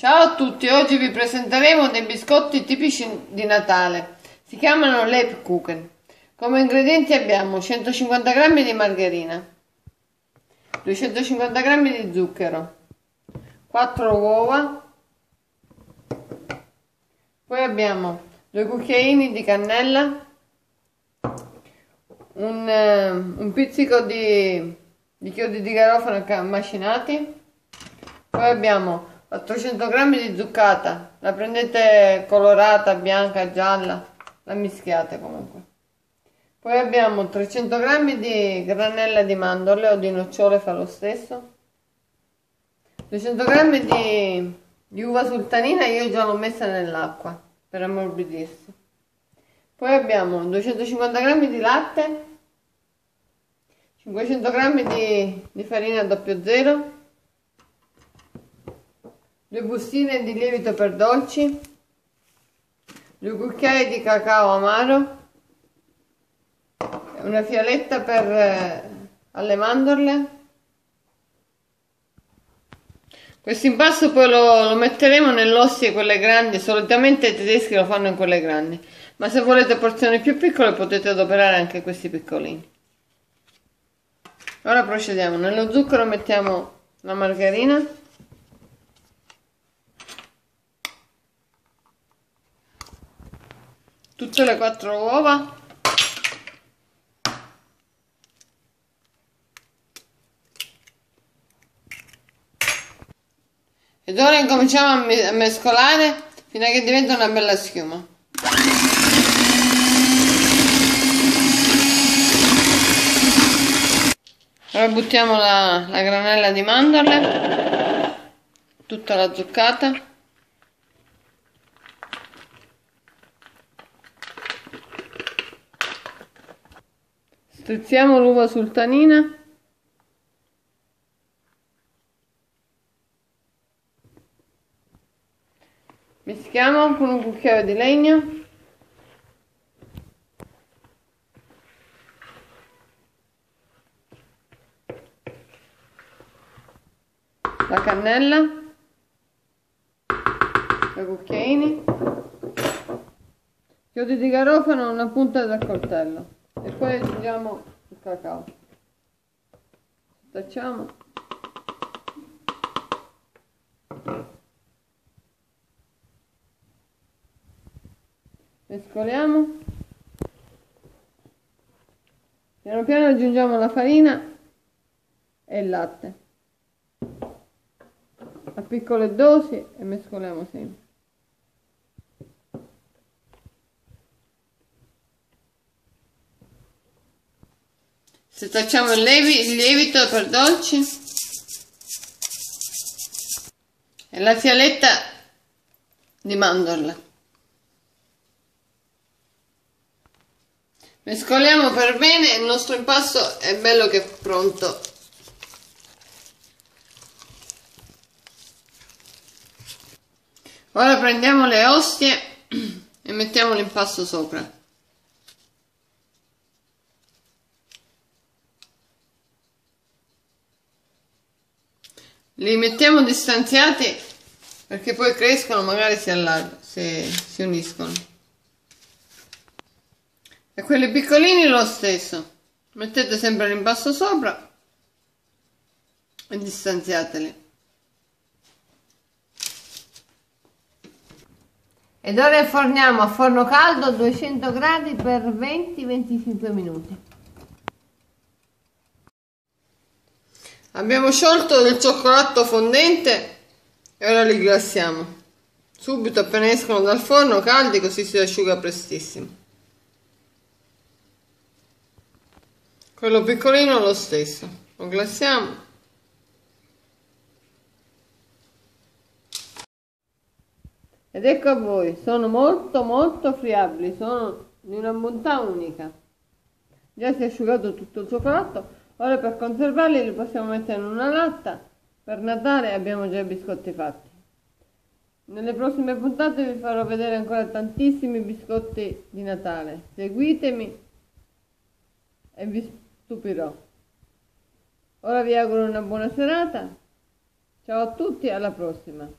Ciao a tutti, oggi vi presenteremo dei biscotti tipici di Natale. Si chiamano Lebkuchen. Come ingredienti abbiamo 150 g di margherina, 250 g di zucchero, 4 uova, poi abbiamo 2 cucchiaini di cannella, un, eh, un pizzico di, di chiodi di garofano macinati, poi abbiamo 400 g di zuccata, la prendete colorata, bianca, gialla, la mischiate comunque. Poi abbiamo 300 g di granella di mandorle o di nocciole, fa lo stesso. 200 g di, di uva sultanina, io già l'ho messa nell'acqua per ammorbidirsi. Poi abbiamo 250 g di latte, 500 g di, di farina 00, due bustine di lievito per dolci, due cucchiai di cacao amaro, una fialetta per eh, alle mandorle. Questo impasto poi lo, lo metteremo nell'ossie quelle grandi, solitamente i tedeschi lo fanno in quelle grandi, ma se volete porzioni più piccole potete adoperare anche questi piccolini. Ora procediamo, nello zucchero mettiamo la margarina. Tutte le quattro uova. Ed ora incominciamo a mescolare fino a che diventa una bella schiuma. Ora buttiamo la, la granella di mandorle tutta la zuccata Strizziamo l'uva sultanina. Mischiamo con un cucchiaio di legno. La cannella. I cucchiaini. Chiodi di garofano una punta del coltello e poi aggiungiamo il cacao. Facciamo mescoliamo. Piano piano aggiungiamo la farina e il latte. A piccole dosi e mescoliamo sempre Se facciamo il, levi, lievito per dolci e la fialetta di mandorla. Mescoliamo per bene, il nostro impasto è bello che è pronto. Ora prendiamo le ostie e mettiamo l'impasto sopra. Li mettiamo distanziati perché poi crescono, magari si allargano, si, si uniscono. E quelli piccolini lo stesso. Mettete sempre l'impasto sopra e distanziateli. Ed ora inforniamo a forno caldo a 200 gradi per 20-25 minuti. Abbiamo sciolto del cioccolato fondente e ora li glassiamo. Subito appena escono dal forno caldi così si asciuga prestissimo. Quello piccolino lo stesso. Lo glassiamo. Ed ecco a voi, sono molto molto friabili, sono di una bontà unica. Già si è asciugato tutto il cioccolato Ora per conservarli li possiamo mettere in una latta. Per Natale abbiamo già i biscotti fatti. Nelle prossime puntate vi farò vedere ancora tantissimi biscotti di Natale. Seguitemi e vi stupirò. Ora vi auguro una buona serata. Ciao a tutti, alla prossima.